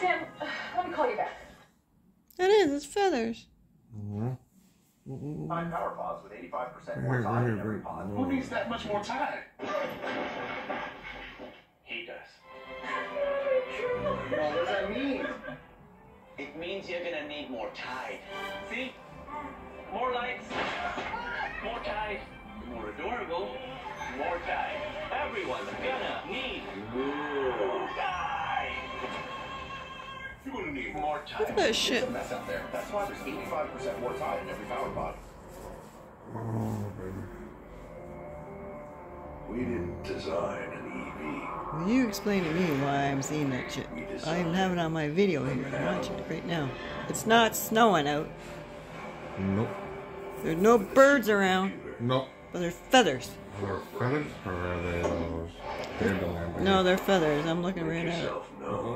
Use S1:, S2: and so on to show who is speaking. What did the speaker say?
S1: Sam, let me call you back.
S2: It is. it's feathers. Mm-hmm.
S3: Five power pods with 85% more tide in every pod.
S4: Who needs that much more time?
S3: He does.
S4: what does that mean?
S3: It means you're gonna need more tide. See? More lights, more tide, more adorable, more tide. Everyone's gonna need
S4: You're gonna need
S3: More tide.
S2: That shit.
S4: It's a mess out there. That's why there's 85% more tide in every power pod.
S5: Oh, we didn't design an EV.
S2: Will you explain to me why I'm seeing that shit? I even have it on my video here. I'm watching it right now. It's not snowing out.
S6: Nope.
S2: There's no birds around,
S6: Nope.
S2: but there's feathers.
S6: Are they feathers or are they those? They're.
S2: No, they're feathers. I'm looking right at it.
S5: Yourself known.